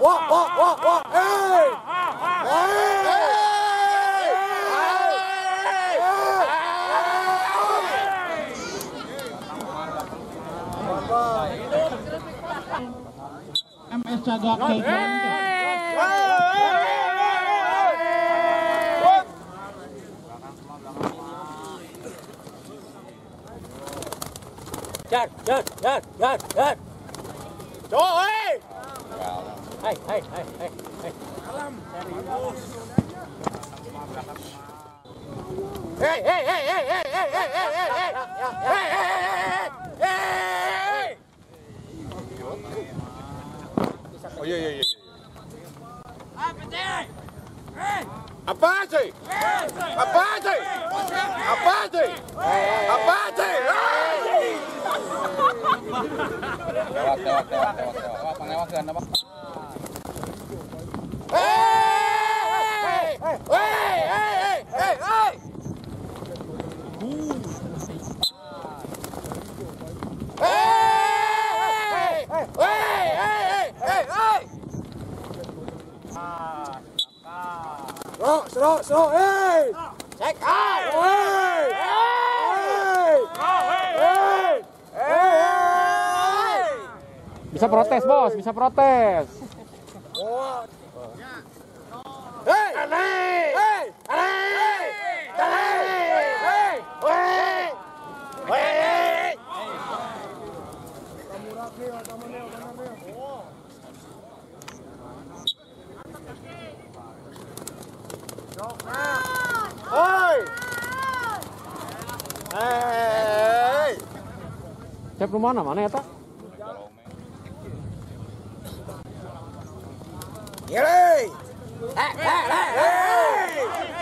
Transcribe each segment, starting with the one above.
wah, wah, wah, wah, Hey! Hey! MS Cagak Jar, jar, jar, jar, jar. Joy! Hai, hai, hai, hai, hai. Salam. Serius. Hei, hei, hei, hei, hei, hei, hei, hei, hei, hei, hei, hei, hei, Oh iya, iya, iya. Apa sih? Apa sih? Apa sih? Apa sih? Apa sih? Lewat, lewat, lewat, lewat, lewat, lewat, lewat, lewat, Hei! Cek, hei! Hei! Hei! Hei! Hei! Bisa protes, bos, bisa protes. Hei! Ôi! Ê! Chấp nó món nào mà nè ta. Nghĩa đi. Ê, ê, ê, ê.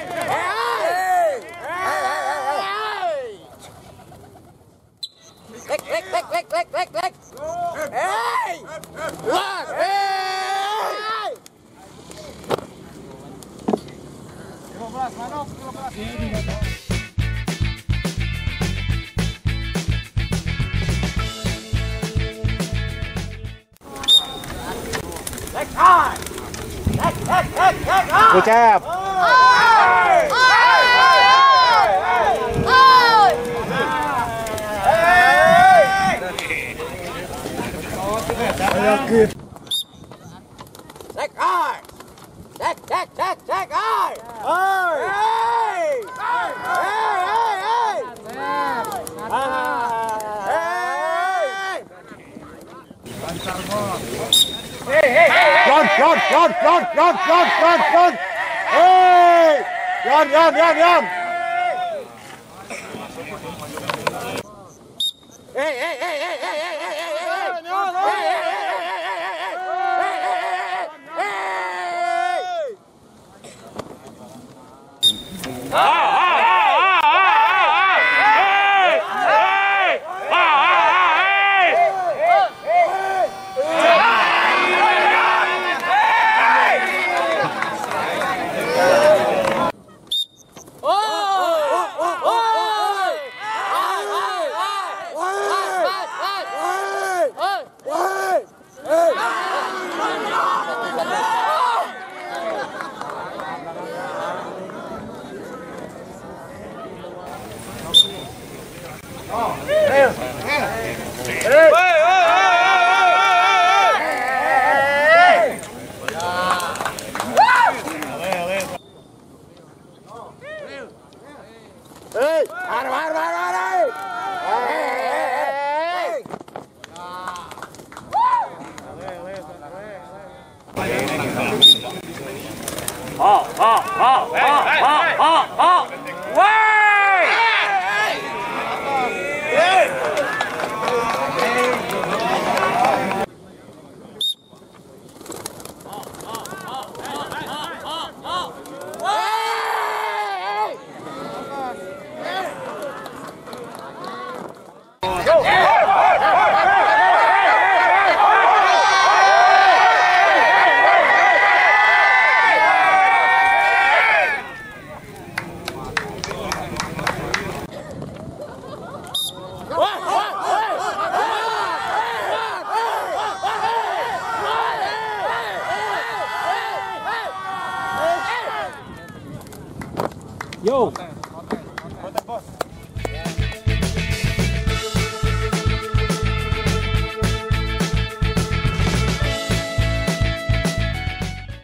Good job. Good. Check R! Check, check, check, check R! R! Hey! Hey, hey, hey! Hey! Hey, hey, hey! Run, run, run, run, run, run, run, run! 에이! 얀, 얀, 얀, 얀! 에이, 에이, 에이, 에이, 에이, 에이, 에이, 에이, 에이, 에이, 에이, 에이, 아! 好好好好好好好！喂！Yo!